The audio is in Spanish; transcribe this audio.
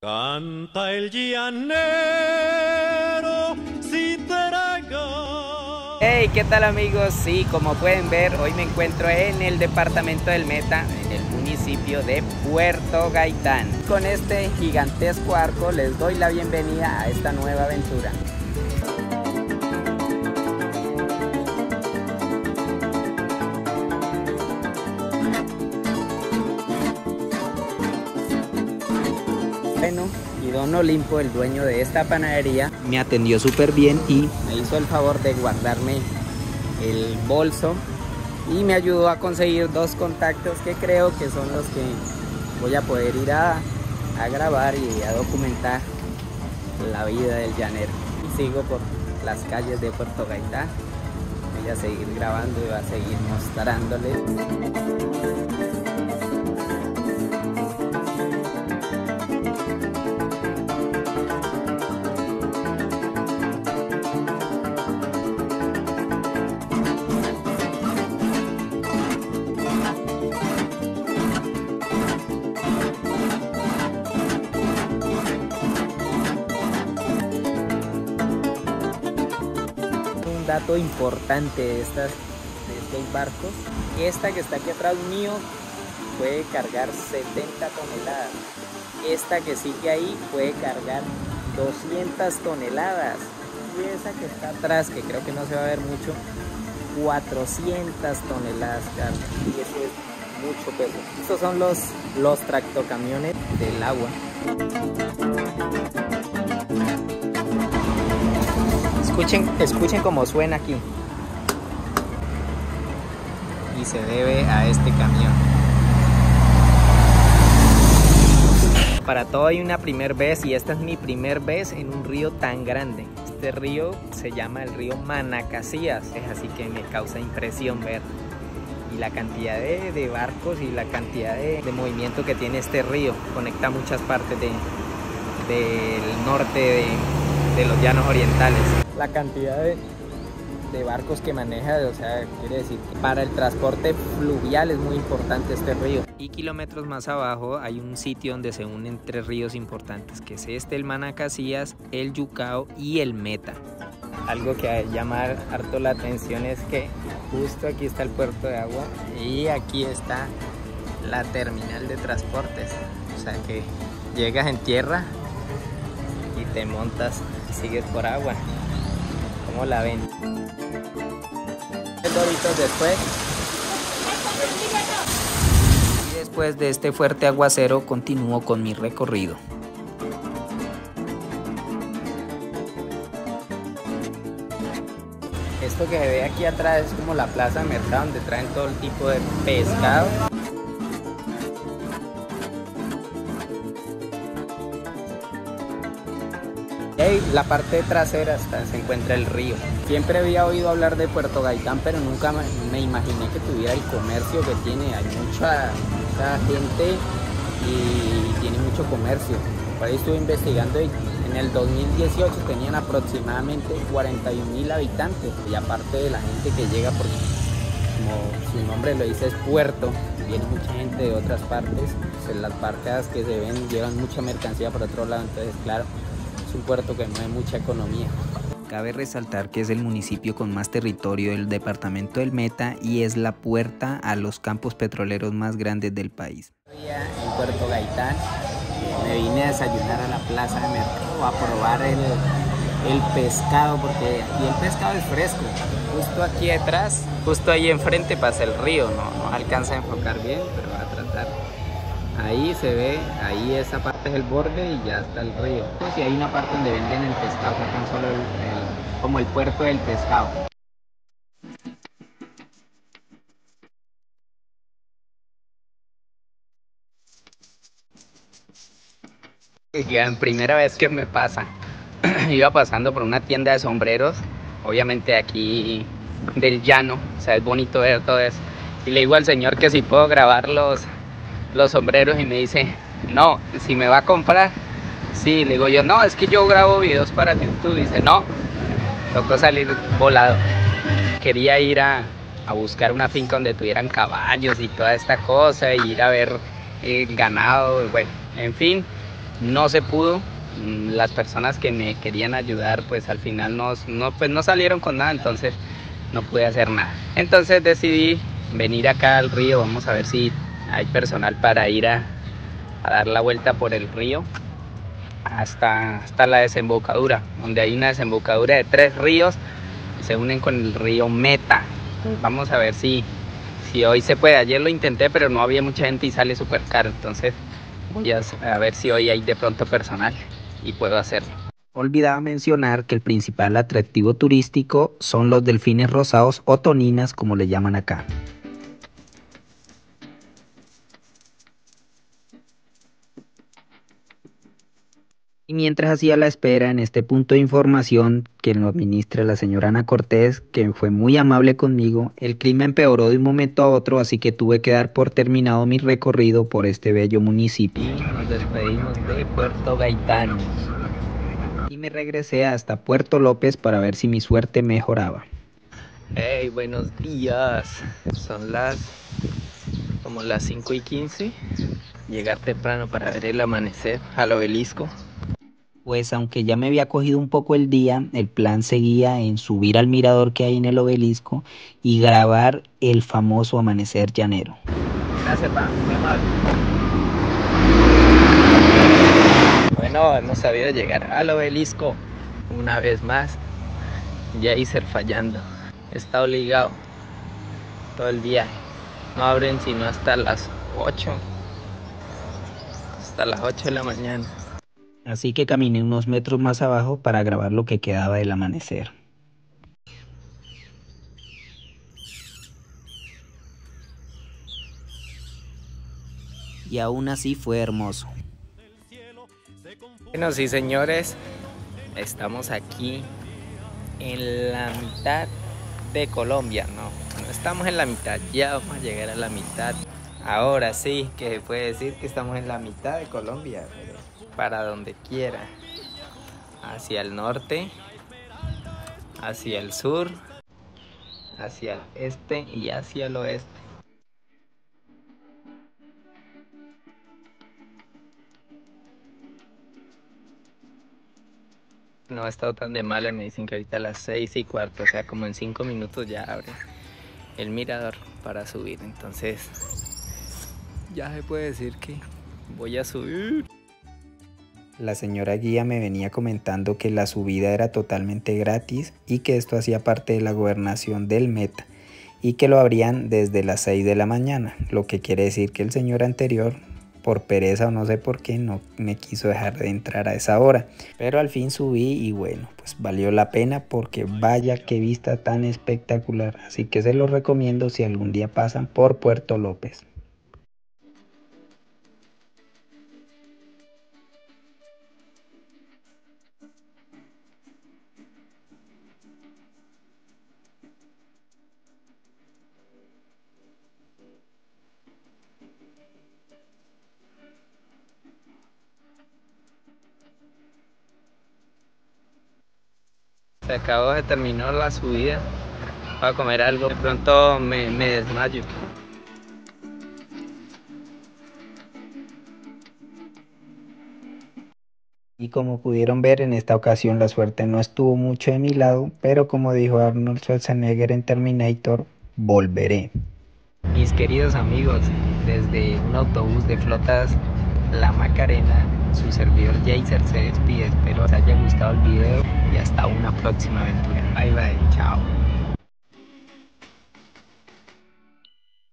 Canta el llanero, Hey, ¿qué tal amigos? Sí, como pueden ver, hoy me encuentro en el departamento del Meta, en el municipio de Puerto Gaitán. Con este gigantesco arco les doy la bienvenida a esta nueva aventura. Y Don Olimpo, el dueño de esta panadería, me atendió súper bien y me hizo el favor de guardarme el bolso y me ayudó a conseguir dos contactos que creo que son los que voy a poder ir a, a grabar y a documentar la vida del llanero. Y sigo por las calles de Puerto Gaitán. Voy a seguir grabando y voy a seguir mostrándoles. Importante de, estas, de estos barcos. Esta que está aquí atrás mío puede cargar 70 toneladas. Esta que sigue ahí puede cargar 200 toneladas. Y esa que está atrás, que creo que no se va a ver mucho, 400 toneladas carga. Y eso es mucho peso. Estos son los, los tractocamiones del agua. Escuchen, cómo suena aquí. Y se debe a este camión. Para todo hay una primer vez y esta es mi primer vez en un río tan grande. Este río se llama el río Manacasías, así que me causa impresión ver. Y la cantidad de, barcos y la cantidad de, movimiento que tiene este río conecta muchas partes del norte de, de los llanos orientales la cantidad de, barcos que maneja, o sea, quiere decir que para el transporte fluvial es muy importante este río. Y kilómetros más abajo hay un sitio donde se unen tres ríos importantes, que es este, el Manacasías, el Yucao y el Meta. Algo que llama harto la atención es que justo aquí está el puerto de agua y aquí está la terminal de transportes. O sea que llegas en tierra y te montas y sigues por agua la ven? después. Y después de este fuerte aguacero continúo con mi recorrido. Esto que se ve aquí atrás es como la plaza de mercado donde traen todo el tipo de pescado la parte trasera hasta se encuentra el río. Siempre había oído hablar de Puerto Gaitán, pero nunca me, imaginé que tuviera el comercio que tiene. Hay mucha, gente y tiene mucho comercio. Por ahí estuve investigando y en el 2018 tenían aproximadamente 41 mil habitantes. Y aparte de la gente que llega, porque como su nombre lo dice, es puerto, viene mucha gente de otras partes. Pues, las barcas que se ven llevan mucha mercancía por otro lado, entonces claro, es un puerto que mueve mucha economía. Cabe resaltar que es el municipio con más territorio del departamento del Meta y es la puerta a los campos petroleros más grandes del país. En Puerto Gaitán me vine a desayunar a la plaza de mercado a probar el, el pescado porque aquí el pescado es fresco. Justo aquí detrás, justo ahí enfrente pasa el río, no, no alcanza a enfocar bien, pero va a tratar Ahí se ve, ahí esa parte es el borde y ya está el río. Pues y hay una parte donde venden el pescado, tan solo como el puerto del pescado. Ya, primera vez que me pasa, iba pasando por una tienda de sombreros, obviamente aquí del llano, o sea, es bonito ver todo eso. Y le digo al señor que si puedo grabar los, sombreros y me dice, no, si me va a comprar, sí, le digo yo, no, es que yo grabo videos para YouTube, dice, no, tocó salir volado. Quería ir a, buscar una finca donde tuvieran caballos y toda esta cosa, y ir a ver ganado, bueno, en fin, no se pudo. Mm, Las personas que me querían ayudar, pues al final no, no, pues no salieron con nada, entonces no pude hacer nada. Entonces decidí venir acá al río, vamos a ver si hay personal para ir a, a dar la vuelta por el río hasta, hasta la desembocadura, donde hay una desembocadura de tres ríos que se unen con el río Meta. Vamos a ver si, si hoy se puede. Ayer lo intenté, pero no había mucha gente y sale súper caro. Entonces voy a, a ver si hoy hay de pronto personal y puedo hacerlo. Olvidaba mencionar que el principal atractivo turístico son los delfines rosados o toninas, como le llaman acá. Y mientras hacía la espera en este punto de información que nos administra la señora Ana Cortés, que fue muy amable conmigo, el clima empeoró de un momento a otro, así que tuve que dar por terminado mi recorrido por este bello municipio. Nos despedimos de Puerto Gaitán. Y me regresé hasta Puerto López para ver si mi suerte mejoraba. Hey, buenos días. Son las como las 5 y 15. Llegar temprano para ver el amanecer al obelisco. Pues aunque ya me había cogido un poco el día, el plan seguía en subir al mirador que hay en el obelisco y grabar el famoso amanecer llanero. Gracias, pa, muy amable. Bueno, hemos sabido llegar al obelisco una vez más. Ya hice fallando. He estado ligado todo el viaje. No abren sino hasta las 8. Hasta las 8 de la mañana. Así que caminé unos metros más abajo para grabar lo que quedaba del amanecer. Y aún así fue hermoso. Bueno, sí, señores, estamos aquí en la mitad de Colombia, no, no estamos en la mitad, ya vamos a llegar a la mitad. Ahora sí que se puede decir que estamos en la mitad de Colombia, pero para donde quiera. Hacia el norte, hacia el sur, hacia el este y hacia el oeste. No ha estado tan de mala, me dicen que ahorita a las 6 y cuarto, o sea, como en 5 minutos ya abre el mirador para subir. Entonces, ya se puede decir que voy a subir. La señora guía me venía comentando que la subida era totalmente gratis y que esto hacía parte de la gobernación del Meta y que lo abrían desde las 6 de la mañana, lo que quiere decir que el señor anterior por pereza o no sé por qué no me quiso dejar de entrar a esa hora. Pero al fin subí y bueno, pues valió la pena porque vaya qué vista tan espectacular. Así que se lo recomiendo si algún día pasan por Puerto López. Se acabó de terminar la subida. Voy a comer algo. De pronto me, me desmayo. Y como pudieron ver, en esta ocasión la suerte no estuvo mucho de mi lado, pero como dijo Arnold Schwarzenegger en Terminator, volveré. Mis queridos amigos, desde un autobús de flotas La Macarena, su servidor Jaser se despide. Espero os haya gustado el video y hasta una próxima aventura. Bye bye, chao.